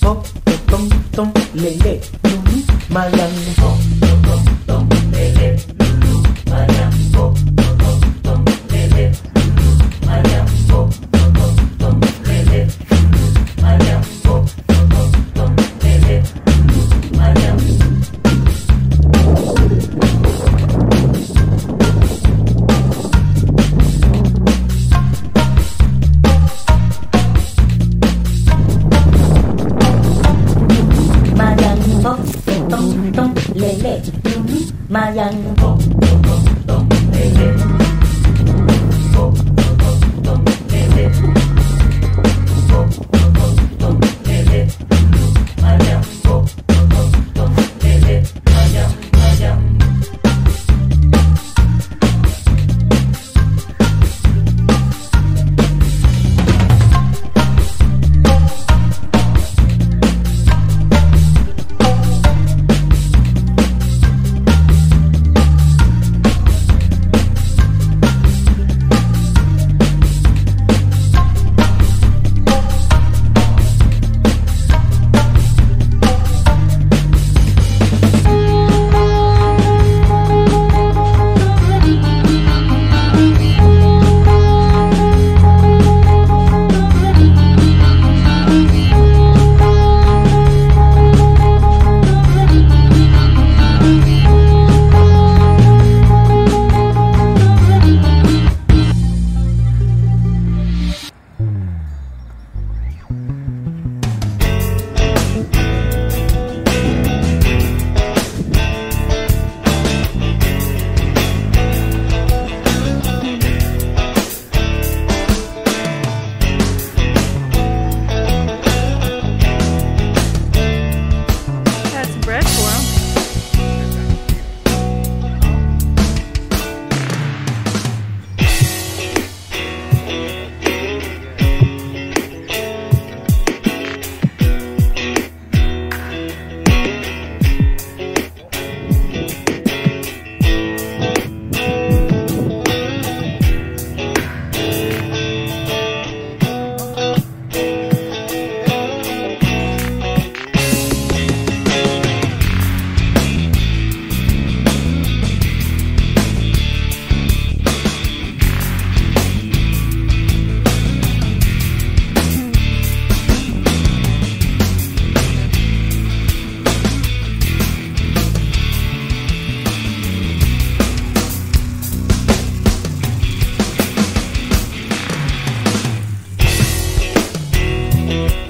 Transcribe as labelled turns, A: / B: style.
A: Pop, tom, tom, lele, lulu, Mayang Thank you.